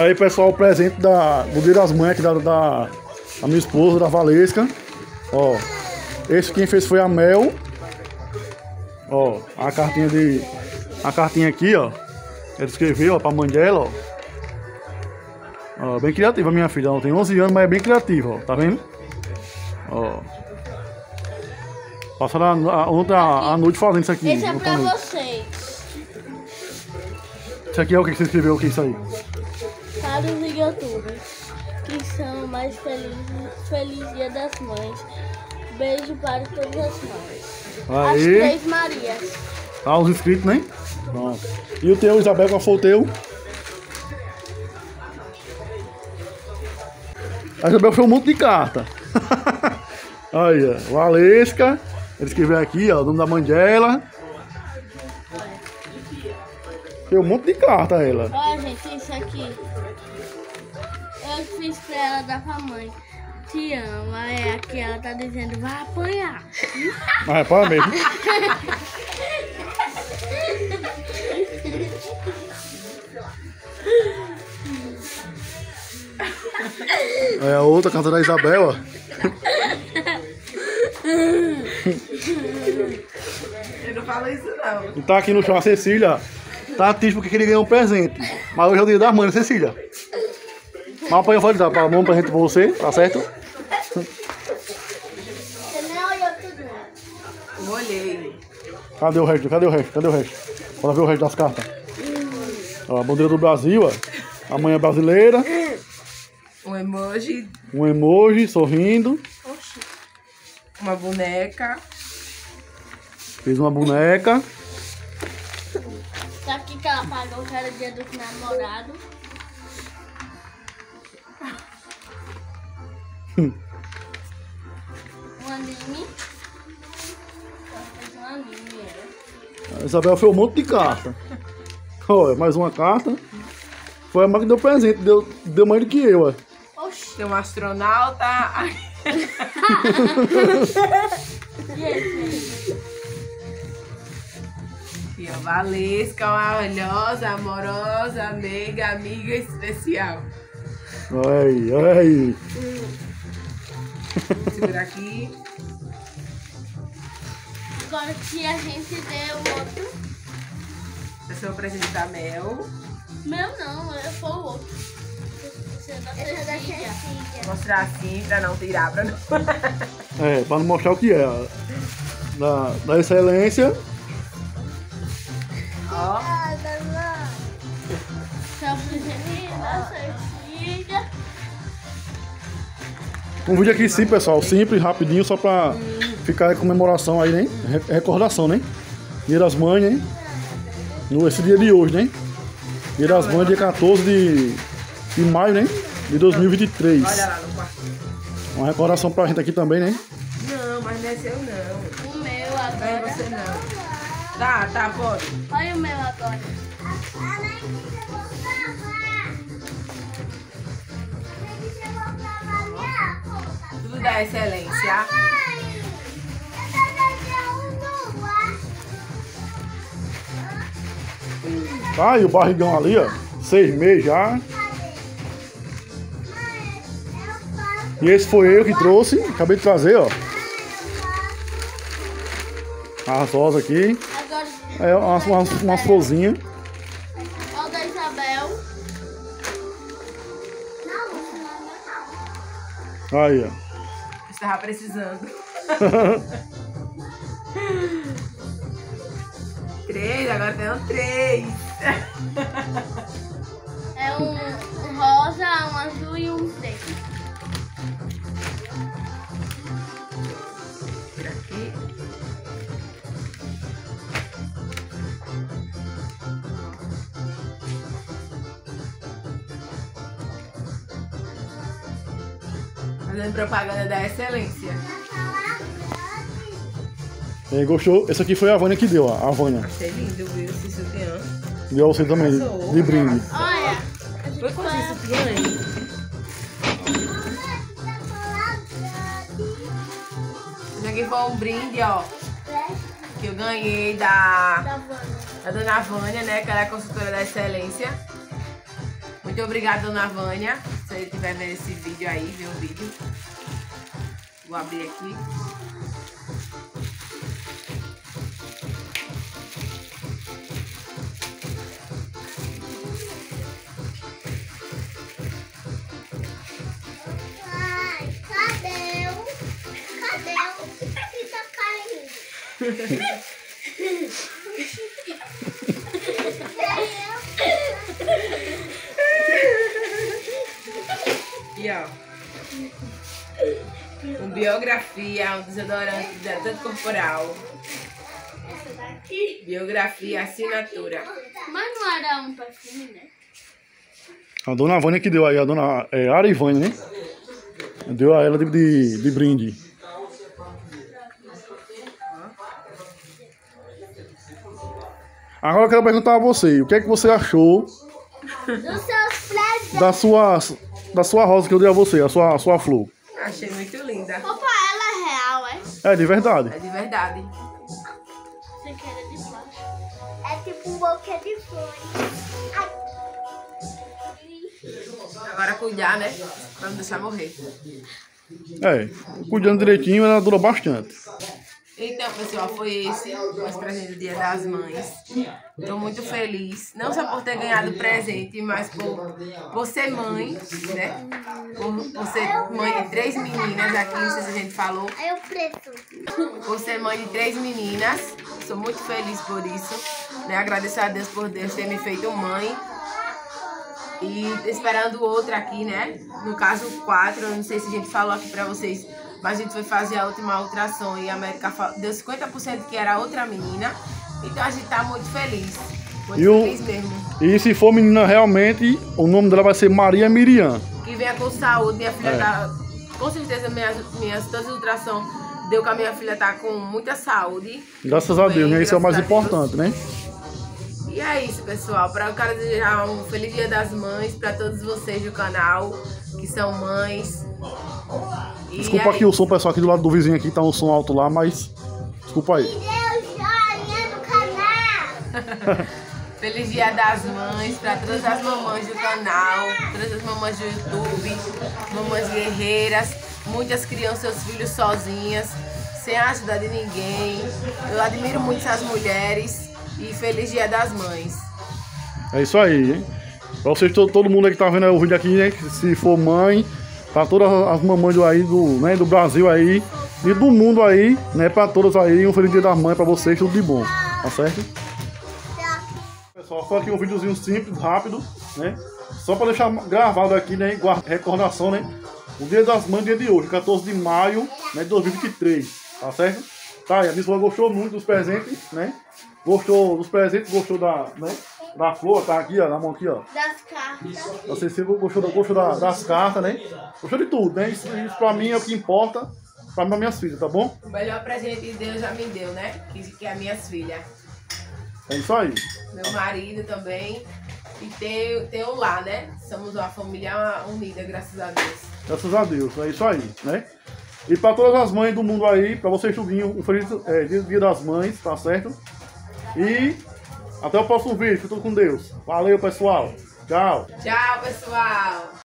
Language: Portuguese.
Aí pessoal, o presente da, do Dia das Mães aqui da, da, da minha esposa, da Valesca. Ó, esse quem fez foi a Mel. Ó, a cartinha de. A cartinha aqui, ó. Ela escreveu, ó, pra mãe dela, ó. Ó, bem criativa minha filha, ela tem 11 anos, mas é bem criativa, ó. Tá vendo? Ó. Passaram a, a, ontem a, a noite fazendo isso aqui. Esse é pra à noite. vocês. Isso aqui é o que você escreveu, o que é isso aí? Mais felizes, feliz dia das mães. Beijo para todas as mães. As Aí. três Marias. Ah, os inscritos, né? Pronto. E o teu, Isabel, qual foi o teu? A Isabel foi um monte de carta. Aí, ó. Valesca. Ele escreveu aqui, ó, o nome da mãe dela. Foi um monte de carta ela. Olha, gente, isso aqui. Fiz pra ela dar pra mãe. Te amo. Aí aqui ela tá dizendo, vai apanhar. Mas é para mesmo. É a outra carta da Isabel, ó. Eu não falo isso não. Tá aqui no chão a Cecília. Tá triste porque queria ganhar um presente. Mas hoje é o dia das mães, né, Cecília? Mas vou dar pra mão um presente pra você, tá certo? Você nem olhou tudo. Eu olhei. Cadê o resto? Cadê o resto? Cadê o resto? Bora ver o resto das cartas. Ó, a bandeira do Brasil, ó. A mãe é brasileira. Um emoji, Um emoji sorrindo. uma boneca. Fez uma boneca. Tá aqui que ela pagou que era dia dos namorados. Um anime. Um anime. A Isabel fez um monte de carta. Olha, mais uma carta. Foi a mãe que deu presente. Deu, deu mais do que eu, ó. Oxi. Tem um astronauta. E a Valesca, maravilhosa, amorosa, meiga, amiga especial. Olha aí, olha aí. Segura aqui. agora que a gente deu outro. Esse é o presente da Mel. Meu não, eu foi o outro. Esse é da Cecília. Vou mostrar assim pra não tirar, pra não. É, pra não mostrar o que é. Da, da excelência. Um vídeo aqui sim, pessoal. Simples, rapidinho, só pra ficar em comemoração aí, né? Re- Recordação, né? Dia das Mães, né? No, esse dia de hoje, né? Dia das Mães, dia 14 de, de maio, né? De 2023. Olha lá no quarto. Uma recordação pra gente aqui também, né? Não, mas não é seu não. O meu Não é agora. você não. Tá, tá, pode. Olha o meu agora. Da excelência. Tá, e o barrigão ali, ó. Seis meses já. E esse foi eu que trouxe. Acabei de trazer, ó. As rosas aqui. É umas, umas, umas florzinhas. olha o da Isabel. Aí, ó. Estava precisando. três, agora tem um três. É um, um rosa, um azul e um preto. Fazendo propaganda da excelência. É, gostou? Esse aqui foi a Vânia que deu, ó. A Vânia. Achei lindo, viu? Esse sutiã. Deu a você também, de brinde. Olha, Foi com esse sutiã aí? Isso aqui foi um brinde, ó. Que eu ganhei da, da Vânia. da dona Vânia, né? Que ela é consultora da excelência. Muito Muito obrigada, dona Vânia. Se você estiver vendo esse vídeo aí, ver o vídeo. Vou abrir aqui. Ai, cadê o... Cadê o... que tá caindo? Aqui, ó. Um biografia, um desodorante hidratante corporal. Biografia, assinatura. Mas não era um perfume, né? A dona Vânia que deu aí, a dona é, Ara Ivânia, né? Deu a ela de, de, de brinde. Agora eu quero perguntar a você, o que é que você achou Dos seus presentes. Da sua, rosa que eu dei a você, a sua, a sua flor? Achei muito linda. Opa, ela é real, é? É, de verdade. É de verdade. Você quer de plástico? É tipo um buquê de flores. Agora cuidar, né? Pra não deixar morrer. É, cuidando direitinho, ela dura bastante. Então, pessoal, foi esse o presente do Dia das Mães. Estou muito feliz, não só por ter ganhado presente, mas por, por ser mãe, né? Por, por ser mãe de três meninas, aqui não sei se a gente falou. O preto. Por ser mãe de três meninas, sou muito feliz por isso. Né? Agradeço a Deus por Deus ter me feito mãe. E esperando outra aqui, né? No caso, quatro, eu não sei se a gente falou aqui pra vocês, mas a gente foi fazer a última ultrassom e a médica deu 50% que era outra menina. Então a gente tá muito feliz. Muito E o- feliz mesmo. E se for menina realmente, o nome dela vai ser Maria Miriam. Que venha com saúde, minha filha É. tá. Com certeza minhas, minhas todas as ultrassom deu que a minha filha tá com muita saúde. Graças a Deus, né? Isso é o mais importante, né? E é isso, pessoal. Para eu quero desejar um feliz Dia das Mães para todos vocês do canal que são mães. Desculpa aqui o som, pessoal, aqui do lado do vizinho aqui tá um som alto lá, mas desculpa aí. Deu joinha no canal. Feliz Dia das Mães para todas as mamães do canal, todas as mamães do YouTube, mamães guerreiras. Muitas criam seus filhos sozinhas, sem a ajuda de ninguém. Eu admiro muito essas mulheres e feliz Dia das Mães. É isso aí, hein? Pra vocês, todo, todo mundo aí que tá vendo o vídeo aqui, né? Se for mãe, pra todas as mamães aí do, né, do Brasil aí e do mundo aí, né? Pra todas aí, um feliz dia das mães pra vocês, tudo de bom, tá certo? Pessoal, foi aqui um videozinho simples, rápido, né? Só pra deixar gravado aqui, né? Recordação, né? O dia das mães, dia de hoje, 14 de maio, né? De 2023, tá certo? Tá, e a minha esposa gostou muito dos presentes, né? Gostou dos presentes, gostou da, né? Da flor, tá aqui, ó, na mão aqui, ó. Das cartas. Você sempre gostou, gostou da- das cartas, né? Gostou de tudo, né? Isso, isso pra mim é o que importa pra mim, minhas filhas, tá bom? O melhor presente que Deus já me deu, né? Que, que é as minhas filhas. É isso aí. meu marido também. E tem, tem o lá, né? Somos uma família unida, graças a Deus. Graças a Deus, é isso aí, né? E pra todas as mães do mundo aí, pra vocês tudinho, um feliz é, dia, das mães, tá certo? E até o próximo vídeo, fico com Deus. Valeu, pessoal. Tchau. Tchau, pessoal!